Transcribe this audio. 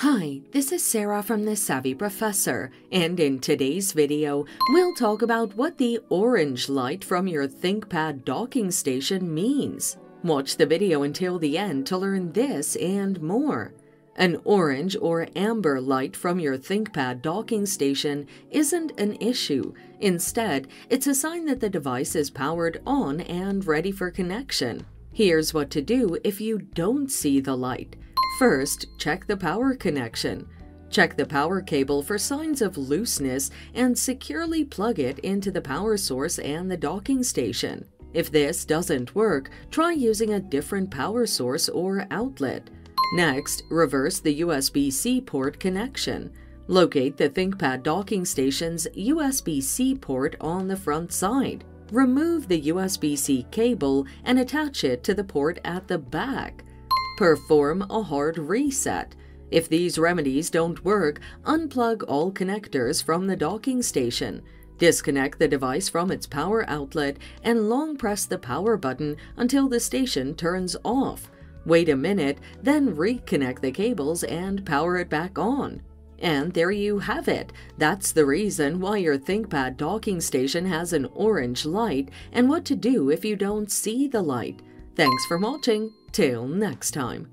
Hi, this is Sarah from The Savvy Professor, and in today's video, we'll talk about what the orange light from your ThinkPad docking station means. Watch the video until the end to learn this and more. An orange or amber light from your ThinkPad docking station isn't an issue. Instead, it's a sign that the device is powered on and ready for connection. Here's what to do if you don't see the light. First, check the power connection. Check the power cable for signs of looseness and securely plug it into the power source and the docking station. If this doesn't work, try using a different power source or outlet. Next, reverse the USB-C port connection. Locate the ThinkPad docking station's USB-C port on the front side. Remove the USB-C cable and attach it to the port at the back. Perform a hard reset. If these remedies don't work, unplug all connectors from the docking station. Disconnect the device from its power outlet and long press the power button until the station turns off. Wait a minute, then reconnect the cables and power it back on. And there you have it. That's the reason why your ThinkPad docking station has an orange light and what to do if you don't see the light. Thanks for watching. Till next time.